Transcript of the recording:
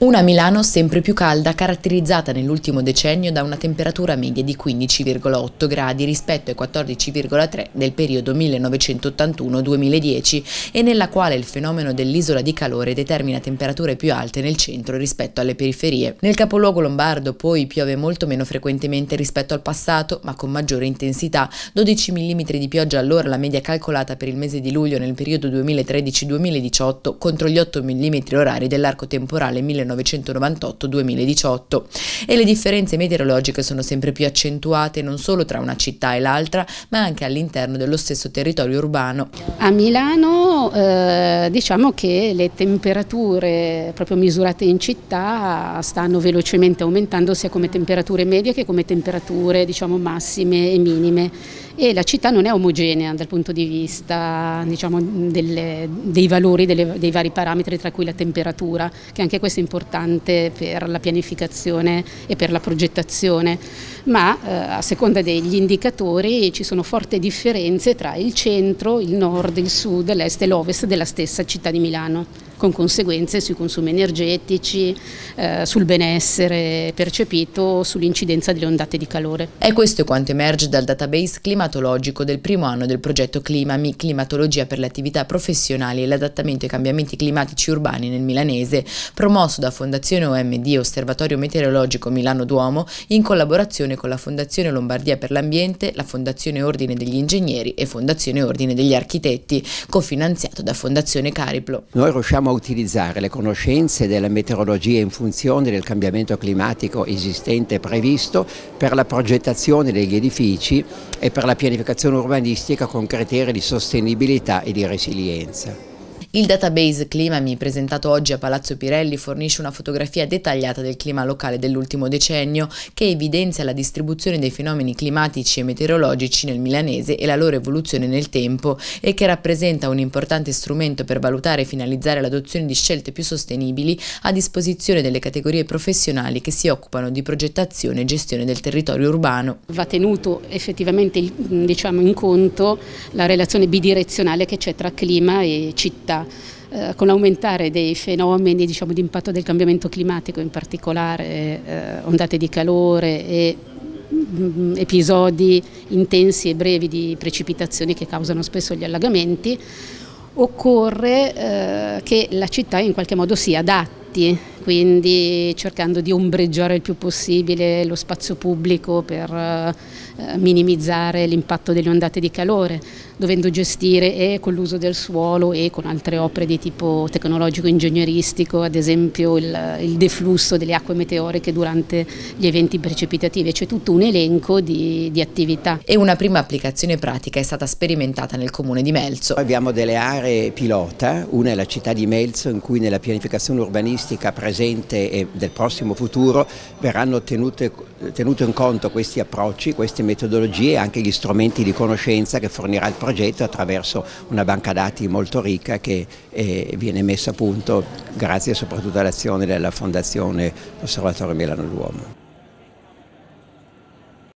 Una Milano sempre più calda, caratterizzata nell'ultimo decennio da una temperatura media di 15,8 gradi rispetto ai 14,3 del periodo 1981-2010 e nella quale il fenomeno dell'isola di calore determina temperature più alte nel centro rispetto alle periferie. Nel capoluogo lombardo poi piove molto meno frequentemente rispetto al passato, ma con maggiore intensità, 12 mm di pioggia all'ora la media calcolata per il mese di luglio nel periodo 2013-2018 contro gli 8 mm orari dell'arco temporale 1990 1998-2018 e le differenze meteorologiche sono sempre più accentuate non solo tra una città e l'altra ma anche all'interno dello stesso territorio urbano. A Milano eh, diciamo che le temperature proprio misurate in città stanno velocemente aumentando sia come temperature medie che come temperature diciamo massime e minime e la città non è omogenea dal punto di vista diciamo, delle, dei valori, delle, dei vari parametri tra cui la temperatura, che anche questo è importante per la pianificazione e per la progettazione, ma eh, a seconda degli indicatori ci sono forti differenze tra il centro, il nord, il sud, l'est e l'ovest della stessa città di Milano con conseguenze sui consumi energetici, eh, sul benessere percepito, sull'incidenza delle ondate di calore. E questo è quanto emerge dal database climatologico del primo anno del progetto Climami, climatologia per le attività professionali e l'adattamento ai cambiamenti climatici urbani nel milanese, promosso da Fondazione OMD Osservatorio Meteorologico Milano Duomo in collaborazione con la Fondazione Lombardia per l'Ambiente, la Fondazione Ordine degli Ingegneri e Fondazione Ordine degli Architetti, cofinanziato da Fondazione Cariplo. Noi riusciamo a utilizzare le conoscenze della meteorologia in funzione del cambiamento climatico esistente e previsto per la progettazione degli edifici e per la pianificazione urbanistica con criteri di sostenibilità e di resilienza. Il database Climami presentato oggi a Palazzo Pirelli fornisce una fotografia dettagliata del clima locale dell'ultimo decennio che evidenzia la distribuzione dei fenomeni climatici e meteorologici nel milanese e la loro evoluzione nel tempo e che rappresenta un importante strumento per valutare e finalizzare l'adozione di scelte più sostenibili a disposizione delle categorie professionali che si occupano di progettazione e gestione del territorio urbano. Va tenuto effettivamente diciamo, in conto la relazione bidirezionale che c'è tra clima e città eh, con l'aumentare dei fenomeni diciamo, di impatto del cambiamento climatico, in particolare eh, ondate di calore e mm, episodi intensi e brevi di precipitazioni che causano spesso gli allagamenti, occorre eh, che la città in qualche modo si adatti, quindi cercando di ombreggiare il più possibile lo spazio pubblico per eh, minimizzare l'impatto delle ondate di calore, dovendo gestire e con l'uso del suolo e con altre opere di tipo tecnologico-ingegneristico, ad esempio il, il, deflusso delle acque meteoriche durante gli eventi precipitativi. C'è tutto un elenco di, di attività. E una prima applicazione pratica è stata sperimentata nel comune di Melzo. Abbiamo delle aree pilota, una è la città di Melzo in cui nella pianificazione urbanistica presente e del prossimo futuro verranno tenute, tenuto in conto questi approcci, queste metodologie e anche gli strumenti di conoscenza che fornirà il progetto attraverso una banca dati molto ricca che eh, viene messa a punto grazie soprattutto all'azione della Fondazione Osservatorio Milano Duomo.